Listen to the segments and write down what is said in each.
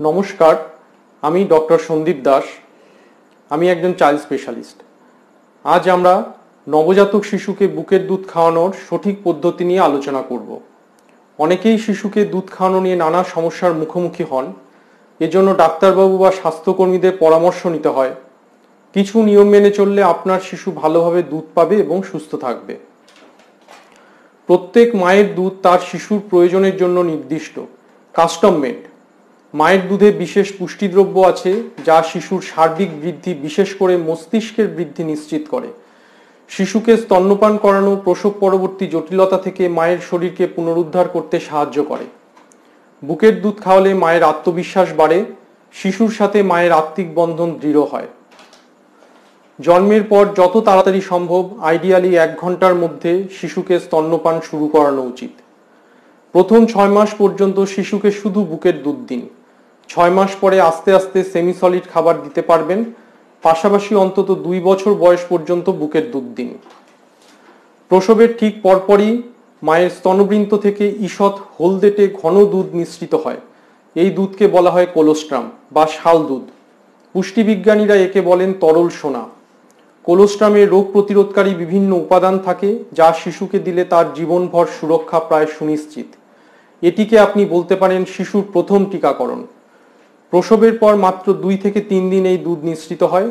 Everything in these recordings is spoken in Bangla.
নমস্কার, আমি ডক্টর সন্দীপ দাস। আমি একজন চাইল্ড স্পেশালিস্ট। আজ আমরা নবজাতক শিশুকে বুকের দুধ খাওয়ানোর সঠিক পদ্ধতি নিয়ে আলোচনা করব। অনেকেই শিশুকে দুধ খাওয়ানো নিয়ে নানা সমস্যার মুখোমুখি হন। এজন্য ডাক্তারবাবু বা স্বাস্থ্যকর্মীদের পরামর্শ নিতে হয়। কিছু নিয়ম মেনে চললে আপনার শিশু ভালোভাবে দুধ পাবে এবং সুস্থ থাকবে। প্রত্যেক মায়ের দুধ তার শিশুর প্রয়োজনের জন্য নির্দিষ্ট কাস্টম মেড মায়ের দুধে বিশেষ পুষ্টিদ্রব্য আছে, যা শিশুর সার্বিক বৃদ্ধি বিশেষ করে মস্তিষ্কের বৃদ্ধি নিশ্চিত করে। শিশুকে স্তন্যপান করানো প্রসব পরবর্তী জটিলতা থেকে মায়ের শরীরকে পুনরুদ্ধার করতে সাহায্য করে। বুকের দুধ খাওয়ালে মায়ের আত্মবিশ্বাস বাড়ে, শিশুর সাথে মায়ের আত্মিক বন্ধন দৃঢ় হয়। জন্মের পর যত তাড়াতাড়ি সম্ভব, আইডিয়ালি এক ঘণ্টার মধ্যে শিশুকে স্তন্যপান শুরু করানো উচিত। প্রথম ছয় মাস পর্যন্ত শিশুকে শুধু বুকের দুধ দিন। ছয় মাস পরে আস্তে আস্তে সেমি সলিড খাবার দিতে পারবেন। পাশাপাশি অন্তত দুই বছর বয়স পর্যন্ত বুকের দুধ দিন। প্রসবের ঠিক পরপরই মায়ের স্তনবৃন্ত থেকে ঈষৎ হলদেটে ঘন দুধ মিশ্রিত হয়। এই দুধকে বলা হয় কোলোস্ট্রাম বা শাল দুধ। পুষ্টিবিজ্ঞানীরা একে বলেন তরল সোনা। কোলোস্ট্রামে রোগ প্রতিরোধকারী বিভিন্ন উপাদান থাকে, যা শিশুকে দিলে তার জীবনভর সুরক্ষা প্রায় সুনিশ্চিত। এটিকে আপনি বলতে পারেন শিশুর প্রথম টিকাকরণ। প্রসবের পর মাত্র দুই থেকে তিন দিন এই দুধ নিঃসৃত হয়।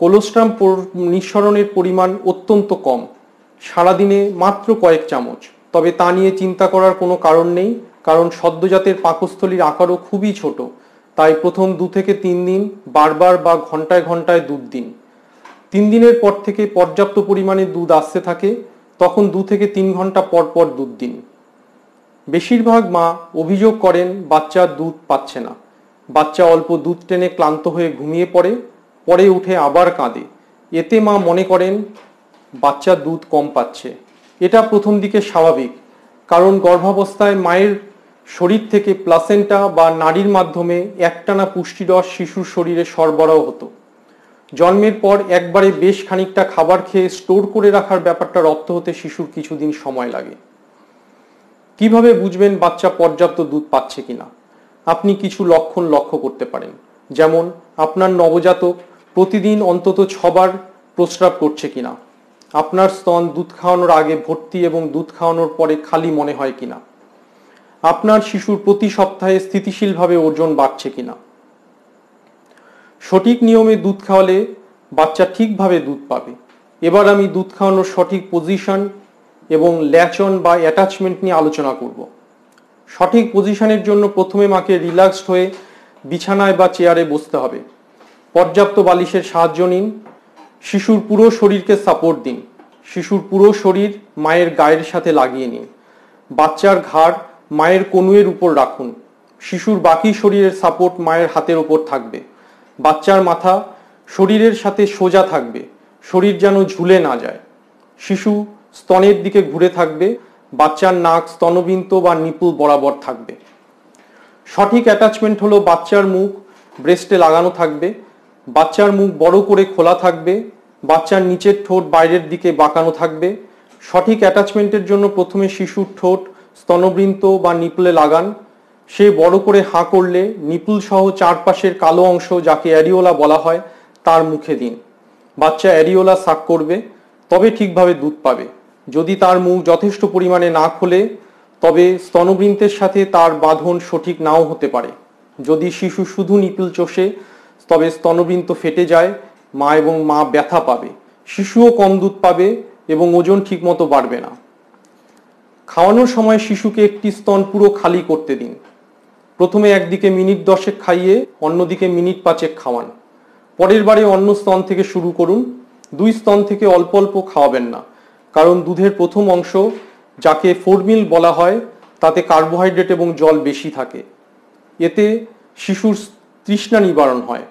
কোলোস্ট্রাম নিঃসরণের পরিমাণ অত্যন্ত কম। সারাদিনে মাত্র কয়েক চামচ। তবে তা নিয়ে চিন্তা করার কোনো কারণ নেই, কারণ সদ্যজাতের পাকস্থলীর আকারও খুবই ছোট। তাই প্রথম দু থেকে তিন দিন বারবার বা ঘন্টায় ঘন্টায় দুধ দিন। তিন দিনের পর থেকে পর্যাপ্ত পরিমাণে দুধ আসতে থাকে, তখন দু থেকে তিন ঘণ্টা পর পর দুধ দিন। বেশিরভাগ মা অভিযোগ করেন, বাচ্চা দুধ পাচ্ছে না। বাচ্চা অল্প দুধ টেনে ক্লান্ত হয়ে ঘুমিয়ে পড়ে, পরে উঠে আবার কাঁদে। এতে মা মনে করেন, বাচ্চা দুধ কম পাচ্ছে। এটা প্রথম দিকে স্বাভাবিক, কারণ গর্ভাবস্থায় মায়ের শরীর থেকে প্লাসেন্টা বা নারীর মাধ্যমে একটানা পুষ্টিরস শিশুর শরীরে সরবরাহ হতো। জন্মের পর একবারে বেশ খানিকটা খাবার খেয়ে স্টোর করে রাখার ব্যাপারটা রপ্ত হতে শিশুর কিছুদিন সময় লাগে। কীভাবে বুঝবেন বাচ্চা পর্যাপ্ত দুধ পাচ্ছে কিনা? আপনি কিছু লক্ষণ লক্ষ্য করতে পারেন। যেমন, আপনার নবজাতক প্রতিদিন অন্তত ছবার প্রস্রাব করছে কিনা। আপনার স্তন দুধ খাওয়ানোর আগে ভর্তি এবং দুধ খাওয়ানোর পরে খালি মনে হয় কিনা। আপনার শিশুর প্রতি সপ্তাহে স্থিতিশীলভাবে ওজন বাড়ছে কিনা। সঠিক নিয়মে দুধ খাওয়ালে বাচ্চা ঠিকভাবে দুধ পাবে। এবার আমি দুধ খাওয়ানোর সঠিক পজিশন এবং ল্যাচন বা অ্যাটাচমেন্ট নিয়ে আলোচনা করব। সঠিক পজিশনের জন্য প্রথমে মাকে রিল্যাক্সড হয়ে বিছানায় বা চেয়ারে বসতে হবে। পর্যাপ্ত বালিশের সাহায্য নিন। শিশুর পুরো শরীরকে সাপোর্ট দিন। শিশুর পুরো শরীর মায়ের গায়ের সাথে লাগিয়ে নিন। বাচ্চার ঘাড় মায়ের কনুয়ের উপর রাখুন। শিশুর বাকি শরীরের সাপোর্ট মায়ের হাতের ওপর থাকবে। বাচ্চার মাথা শরীরের সাথে সোজা থাকবে। শরীর যেন ঝুলে না যায়। শিশু স্তনের দিকে ঘুরে থাকবে। বাচ্চার নাক স্তনবিন্ত বা নিপুল বরাবর থাকবে। সঠিক অ্যাটাচমেন্ট হলো বাচ্চার মুখ ব্রেস্টে লাগানো থাকবে, বাচ্চার মুখ বড় করে খোলা থাকবে, বাচ্চার নিচের ঠোঁট বাইরের দিকে বাঁকানো থাকবে। সঠিক অ্যাটাচমেন্টের জন্য প্রথমে শিশুর ঠোঁট স্তনবৃন্ত বা নিপলে লাগান। সে বড় করে হাঁ করলে নিপুল সহ চারপাশের কালো অংশ যাকে অ্যারিওলা বলা হয়, তার মুখে দিন। বাচ্চা অ্যারিওলা সাক করবে, তবে ঠিকভাবে দুধ পাবে। যদি তার মুখ যথেষ্ট পরিমাণে না খোলে, তবে স্তনবৃন্তের সাথে তার বাঁধন সঠিক নাও হতে পারে। যদি শিশু শুধু নিপিল চষে, তবে স্তনবৃন্ত ফেটে যায়, মা এবং মা ব্যথা পাবে। শিশুও কম দুধ পাবে এবং ওজন ঠিকমতো বাড়বে না। খাওয়ানোর সময় শিশুকে একটি স্তন পুরো খালি করতে দিন। প্রথমে একদিকে মিনিট দশেক খাইয়ে, অন্যদিকে মিনিট পাঁচেক খাওয়ান। পরের বারে অন্য স্তন থেকে শুরু করুন। দুই স্তন থেকে অল্প অল্প খাওয়াবেন না। কারণ দুধের প্রথম অংশ, যাকে ফোরমিল বলা হয়, তাতে কার্বোহাইড্রেট এবং জল বেশি থাকে। এতে শিশুর তৃষ্ণা নিবারণ হয়।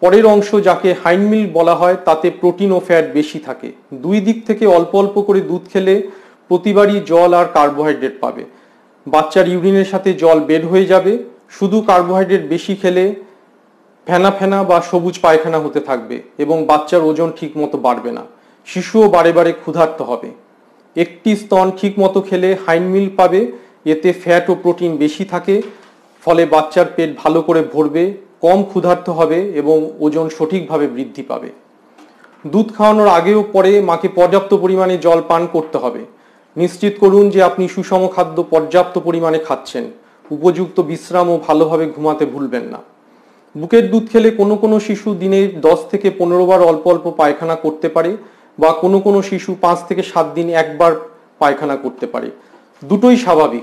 পরের অংশ, যাকে হাইনমিল বলা হয়, তাতে প্রোটিন ও ফ্যাট বেশি থাকে। দুই দিক থেকে অল্প অল্প করে দুধ খেলে প্রতিবারই জল আর কার্বোহাইড্রেট পাবে। বাচ্চার ইউরিনের সাথে জল বের হয়ে যাবে। শুধু কার্বোহাইড্রেট বেশি খেলে ফেনা ফেনা বা সবুজ পায়খানা হতে থাকবে এবং বাচ্চার ওজন ঠিক মতো বাড়বে না। শিশুও বারে বারে ক্ষুধার্ত হবে। একটি স্তন ঠিক মতো খেলে হাইনমিল পাবে, এতে ফ্যাট ও প্রোটিন বেশি থাকে, ফলে বাচ্চার পেট ভালো করে ভরবে, কম ক্ষুধার্ত হবে এবং ওজন সঠিকভাবে বৃদ্ধি পাবে। দুধ খাওয়ানোর আগেও পরে মাকে পর্যাপ্ত পরিমাণে জল পান করতে হবে। নিশ্চিত করুন যে আপনি সুষম খাদ্য পর্যাপ্ত পরিমাণে খাচ্ছেন। উপযুক্ত বিশ্রাম ও ভালোভাবে ঘুমাতে ভুলবেন না। বুকের দুধ খেলে কোনো কোনো শিশু দিনে দশ থেকে পনেরো বার অল্প অল্প পায়খানা করতে পারে বা কোনো কোনো শিশু পাঁচ থেকে সাত দিন একবার পায়খানা করতে পারে। দুটোই স্বাভাবিক।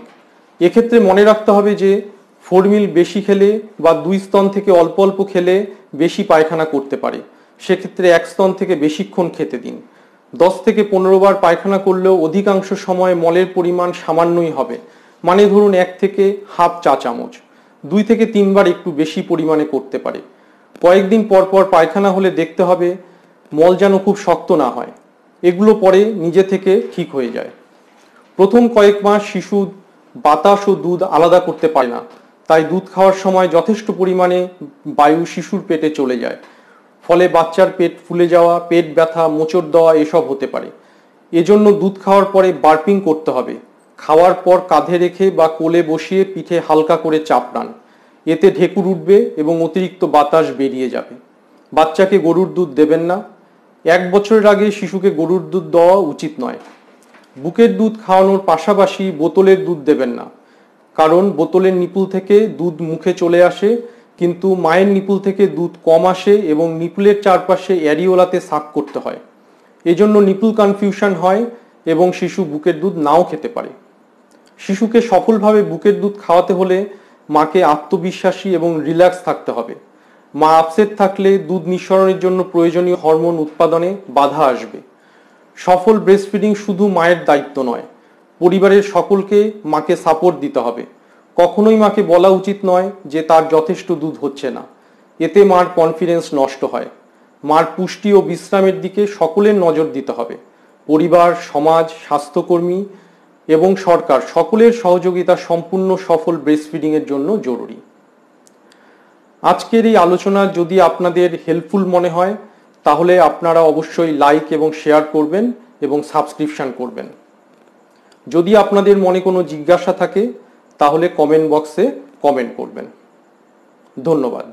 এক্ষেত্রে মনে রাখতে হবে যে, ফোরমিল বেশি খেলে বা দুই স্তন থেকে অল্প অল্প খেলে বেশি পায়খানা করতে পারে। সেক্ষেত্রে এক স্তন থেকে বেশিক্ষণ খেতে দিন। দশ থেকে পনেরো বার পায়খানা করলেও অধিকাংশ সময় মলের পরিমাণ সামান্যই হবে। মানে ধরুন এক থেকে হাফ চা চামচ। দুই থেকে তিনবার একটু বেশি পরিমাণে করতে পারে। কয়েকদিন পর পর পায়খানা হলে দেখতে হবে মল যেন খুব শক্ত না হয়। এগুলো পরে নিজে থেকে ঠিক হয়ে যায়। প্রথম কয়েক মাস শিশু বাতাস ও দুধ আলাদা করতে পারে না। তাই দুধ খাওয়ার সময় যথেষ্ট পরিমাণে বায়ু শিশুর পেটে চলে যায়। ফলে বাচ্চার পেট ফুলে যাওয়া, পেট ব্যথা, মোচড় দেওয়া এসব হতে পারে। এজন্য দুধ খাওয়ার পরে বার্পিং করতে হবে। খাওয়ার পর কাঁধে রেখে বা কোলে বসিয়ে পিঠে হালকা করে চাপ চাপড়ান এতে ঢেকুর উঠবে এবং অতিরিক্ত বাতাস বেরিয়ে যাবে। বাচ্চাকে গরুর দুধ দেবেন না। এক বছরের আগে শিশুকে গরুর দুধ দেওয়া উচিত নয়। বুকের দুধ খাওয়ানোর পাশাপাশি বোতলের দুধ দেবেন না। কারণ বোতলের নিপুল থেকে দুধ মুখে চলে আসে, কিন্তু মায়ের নিপুল থেকে দুধ কম আসে এবং নিপুলের চারপাশে অ্যারিওলাতে সাক করতে হয়। এজন্য নিপুল কনফিউশন হয় এবং শিশু বুকের দুধ নাও খেতে পারে। শিশুকে সফলভাবে বুকের দুধ খাওয়াতে হলে মাকে আত্মবিশ্বাসী এবং রিল্যাক্স থাকতে হবে। মা আপসেট থাকলে দুধ নিঃসরণের জন্য প্রয়োজনীয় হরমোন উৎপাদনে বাধা আসবে। সফল ব্রেস্ট ফিডিং শুধু মায়ের দায়িত্ব নয়, পরিবারের সকলকে মাকে সাপোর্ট দিতে হবে। কখনোই মাকে বলা উচিত নয় যে তার যথেষ্ট দুধ হচ্ছে না। এতে মার কনফিডেন্স নষ্ট হয়। মার পুষ্টি ও বিশ্রামের দিকে সকলের নজর দিতে হবে। পরিবার, সমাজ, স্বাস্থ্যকর্মী এবং সরকার সকলের সহযোগিতা সম্পূর্ণ সফল ব্রেস্ট ফিডিংয়ের জন্য জরুরি। আজকের এই আলোচনা যদি আপনাদের হেল্পফুল মনে হয়, তাহলে আপনারা অবশ্যই লাইক এবং শেয়ার করবেন এবং সাবস্ক্রিপশান করবেন। যদি আপনাদের মনে কোনো জিজ্ঞাসা থাকে, তাহলে কমেন্ট বক্সে কমেন্ট করবেন। ধন্যবাদ।